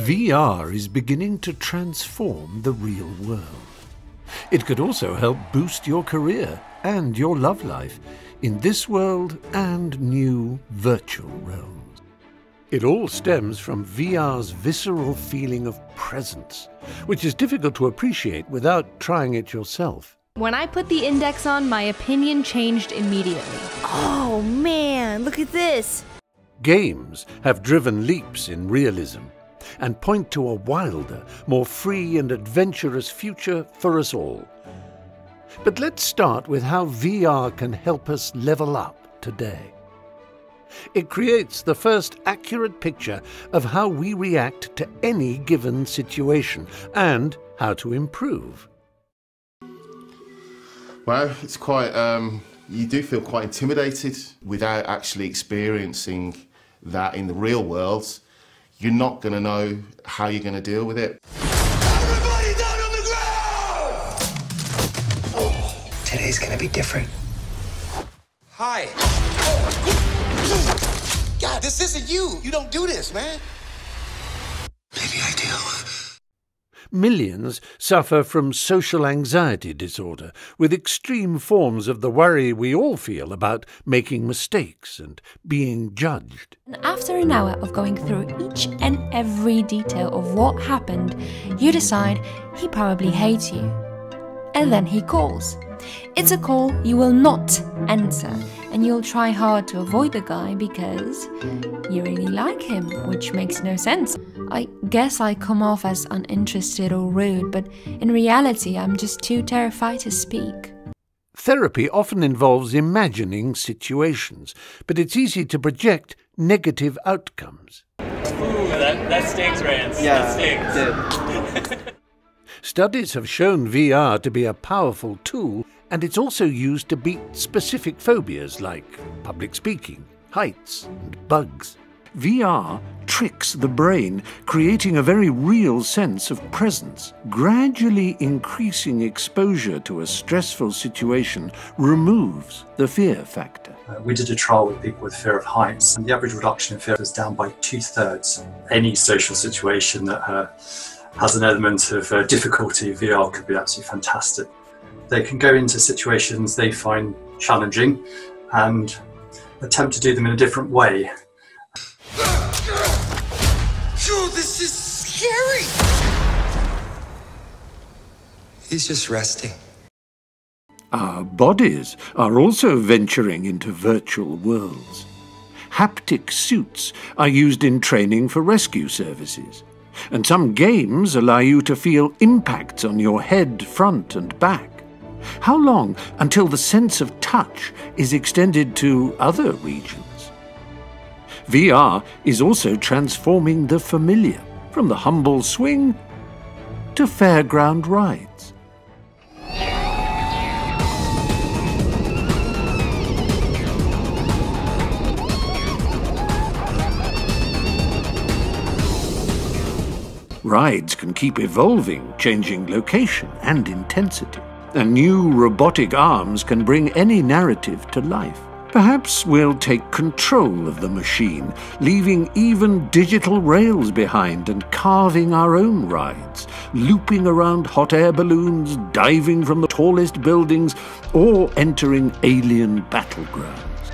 VR is beginning to transform the real world. It could also help boost your career and your love life in this world and new virtual realms. It all stems from VR's visceral feeling of presence, which is difficult to appreciate without trying it yourself. When I put the index on, my opinion changed immediately. Oh man, look at this. Games have driven leaps in realism and point to a wilder, more free and adventurous future for us all. But let's start with how VR can help us level up today. It creates the first accurate picture of how we react to any given situation and how to improve. Well, it's quite, um, you do feel quite intimidated without actually experiencing that in the real world. You're not going to know how you're going to deal with it. Everybody down on the ground! Today's gonna be different. Hi. God, this isn't you. You don't do this, man. Maybe I do. Millions suffer from social anxiety disorder, with extreme forms of the worry we all feel about making mistakes and being judged. After an hour of going through each and every detail of what happened, you decide he probably hates you. And then he calls. It's a call you will not answer, and you'll try hard to avoid the guy because you really like him, which makes no sense. I guess I come off as uninterested or rude, but in reality, I'm just too terrified to speak. Therapy often involves imagining situations, but it's easy to project negative outcomes. Ooh, that, that stings, Rance. Yeah, that stings. Studies have shown VR to be a powerful tool, and it's also used to beat specific phobias like public speaking, heights, and bugs. VR tricks the brain, creating a very real sense of presence. Gradually increasing exposure to a stressful situation removes the fear factor. Uh, we did a trial with people with fear of heights, and the average reduction in fear was down by two thirds. Any social situation that uh, has an element of uh, difficulty, VR could be absolutely fantastic. They can go into situations they find challenging and attempt to do them in a different way. Phew, this is scary. He's just resting. Our bodies are also venturing into virtual worlds. Haptic suits are used in training for rescue services, and some games allow you to feel impacts on your head, front, and back. How long until the sense of touch is extended to other regions? VR is also transforming the familiar, from the humble swing to fairground rides. Rides can keep evolving, changing location and intensity. And new robotic arms can bring any narrative to life. Perhaps we'll take control of the machine, leaving even digital rails behind and carving our own rides, looping around hot air balloons, diving from the tallest buildings, or entering alien battlegrounds.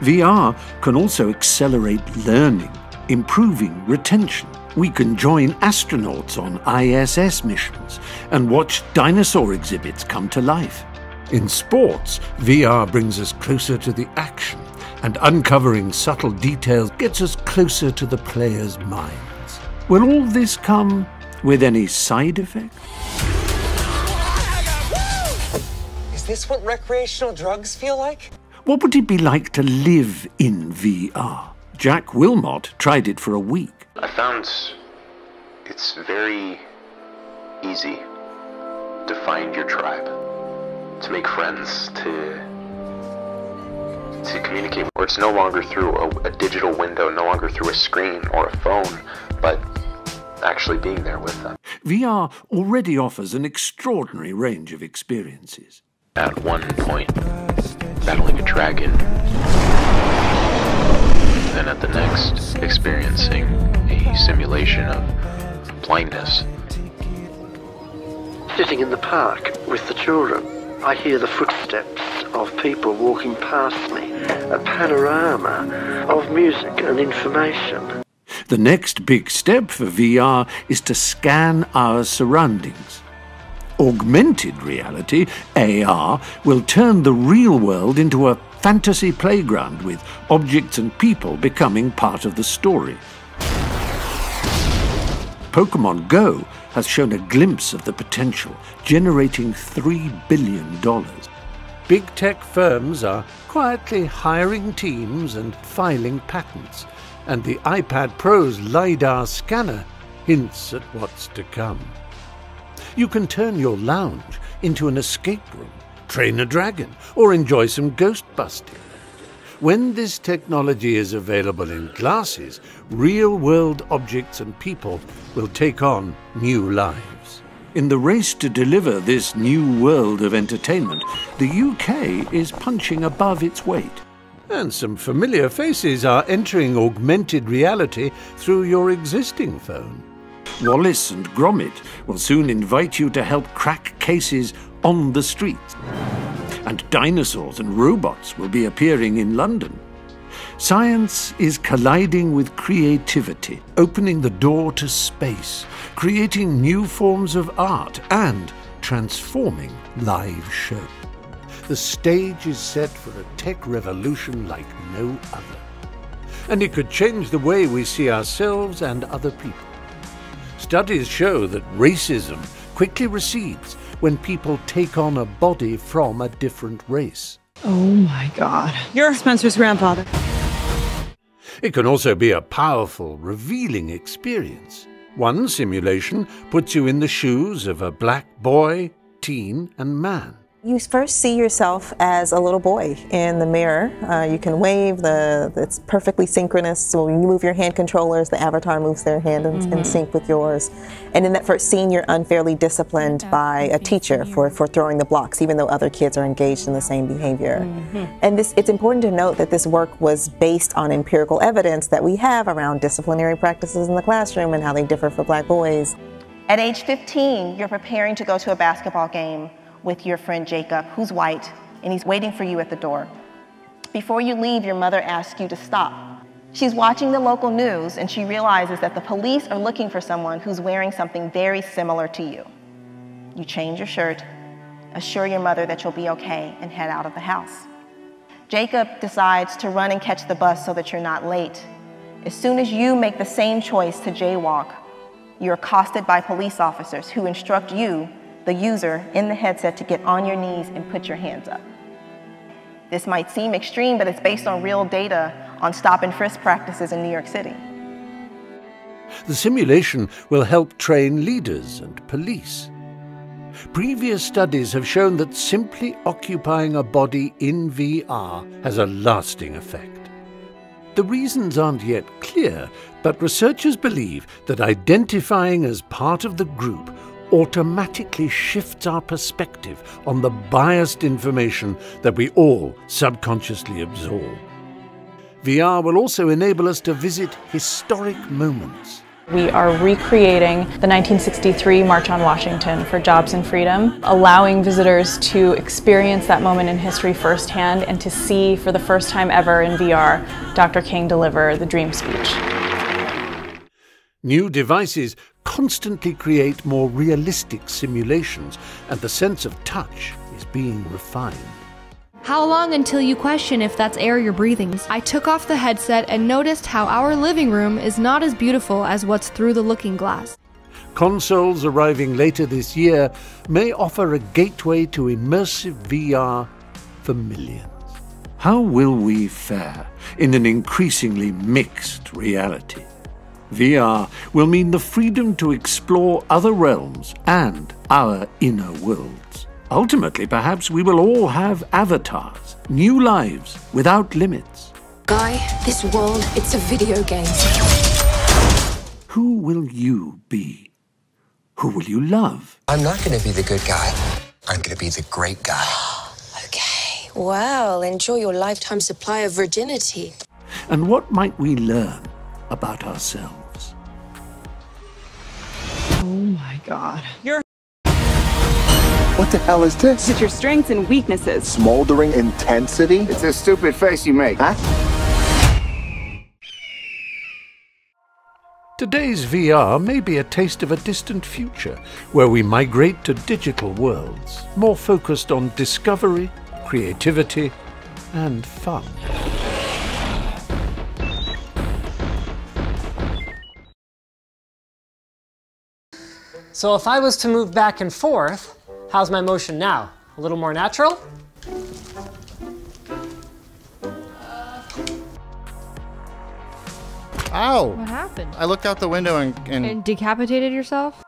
VR can also accelerate learning, improving retention. We can join astronauts on ISS missions and watch dinosaur exhibits come to life. In sports, VR brings us closer to the action, and uncovering subtle details gets us closer to the players' minds. Will all this come with any side effects? Is this what recreational drugs feel like? What would it be like to live in VR? Jack Wilmot tried it for a week. I found it's very easy to find your tribe, to make friends, to to communicate. Where it's no longer through a, a digital window, no longer through a screen or a phone, but actually being there with them. VR already offers an extraordinary range of experiences. At one point, battling a dragon, and at the next, experiencing a simulation of blindness. Sitting in the park with the children, I hear the footsteps of people walking past me, a panorama of music and information. The next big step for VR is to scan our surroundings. Augmented reality, AR, will turn the real world into a fantasy playground with objects and people becoming part of the story. Pokemon Go has shown a glimpse of the potential, generating $3 billion. Big tech firms are quietly hiring teams and filing patents, and the iPad Pro's LiDAR scanner hints at what's to come. You can turn your lounge into an escape room, train a dragon, or enjoy some ghost busting. When this technology is available in glasses, real world objects and people will take on new lives. In the race to deliver this new world of entertainment, the UK is punching above its weight. And some familiar faces are entering augmented reality through your existing phone. Wallace and Gromit will soon invite you to help crack cases on the streets and dinosaurs and robots will be appearing in London. Science is colliding with creativity, opening the door to space, creating new forms of art, and transforming live show. The stage is set for a tech revolution like no other. And it could change the way we see ourselves and other people. Studies show that racism quickly recedes when people take on a body from a different race. Oh my god. You're Spencer's grandfather. It can also be a powerful, revealing experience. One simulation puts you in the shoes of a black boy, teen, and man. You first see yourself as a little boy in the mirror. Uh, you can wave, the, it's perfectly synchronous. So when you move your hand controllers, the avatar moves their hand in, mm-hmm. in sync with yours. And in that first scene, you're unfairly disciplined by a teacher for, for throwing the blocks, even though other kids are engaged in the same behavior. Mm-hmm. And this, it's important to note that this work was based on empirical evidence that we have around disciplinary practices in the classroom and how they differ for black boys. At age 15, you're preparing to go to a basketball game with your friend Jacob, who's white, and he's waiting for you at the door. Before you leave, your mother asks you to stop. She's watching the local news and she realizes that the police are looking for someone who's wearing something very similar to you. You change your shirt, assure your mother that you'll be okay, and head out of the house. Jacob decides to run and catch the bus so that you're not late. As soon as you make the same choice to jaywalk, you're accosted by police officers who instruct you the user in the headset to get on your knees and put your hands up. This might seem extreme, but it's based on real data on stop and frisk practices in New York City. The simulation will help train leaders and police. Previous studies have shown that simply occupying a body in VR has a lasting effect. The reasons aren't yet clear, but researchers believe that identifying as part of the group automatically shifts our perspective on the biased information that we all subconsciously absorb. VR will also enable us to visit historic moments. We are recreating the 1963 March on Washington for Jobs and Freedom, allowing visitors to experience that moment in history firsthand and to see for the first time ever in VR Dr. King deliver the dream speech. New devices constantly create more realistic simulations, and the sense of touch is being refined. How long until you question if that's air you're breathing? I took off the headset and noticed how our living room is not as beautiful as what's through the looking glass. Consoles arriving later this year may offer a gateway to immersive VR for millions. How will we fare in an increasingly mixed reality? VR will mean the freedom to explore other realms and our inner worlds. Ultimately, perhaps we will all have avatars, new lives without limits. Guy, this world, it's a video game. Who will you be? Who will you love? I'm not going to be the good guy. I'm going to be the great guy. okay. Well, enjoy your lifetime supply of virginity. And what might we learn about ourselves? Oh my god. Your What the hell is this? It's your strengths and weaknesses. Smoldering intensity? It's a stupid face you make, huh? Today's VR may be a taste of a distant future where we migrate to digital worlds, more focused on discovery, creativity, and fun. So if I was to move back and forth, how's my motion now? A little more natural? Ow! What happened? I looked out the window and, and And decapitated yourself?